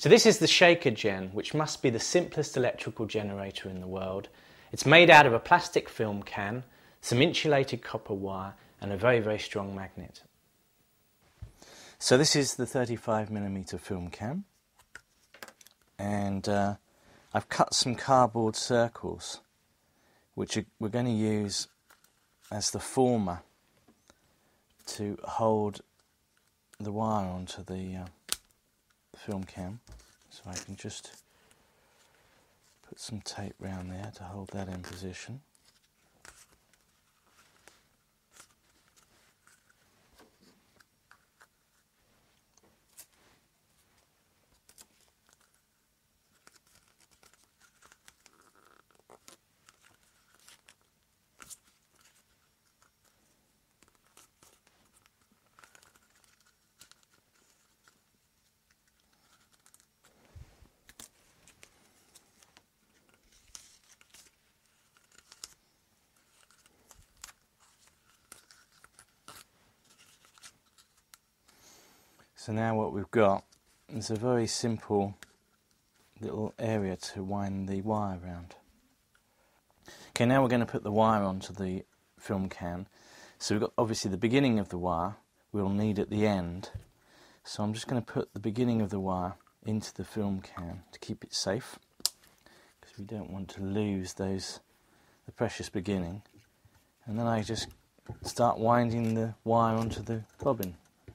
So this is the Shake-a-Gen, which must be the simplest electrical generator in the world. It's made out of a plastic film can, some insulated copper wire and a very, very strong magnet. So this is the 35mm film can and uh, I've cut some cardboard circles which we're going to use as the former to hold the wire onto the uh, film cam. So I can just put some tape around there to hold that in position. So now what we've got is a very simple little area to wind the wire around. Okay, now we're going to put the wire onto the film can. So we've got obviously the beginning of the wire we'll need at the end. So I'm just going to put the beginning of the wire into the film can to keep it safe because we don't want to lose those the precious beginning. And then I just start winding the wire onto the bobbin.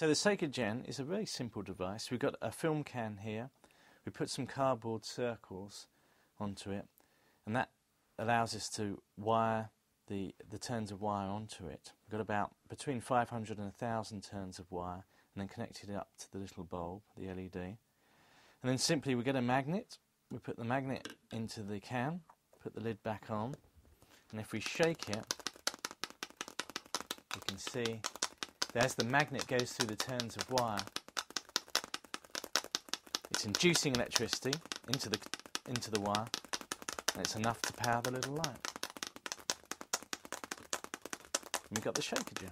So the Shake-a-Gen is a very simple device. We've got a film can here. We put some cardboard circles onto it, and that allows us to wire the, the turns of wire onto it. We've got about between 500 and 1,000 turns of wire, and then connected it up to the little bulb, the LED. And then simply we get a magnet, we put the magnet into the can, put the lid back on, and if we shake it, you can see there's the magnet goes through the turns of wire. It's inducing electricity into the into the wire, and it's enough to power the little light. And we've got the Shake-a-Gen.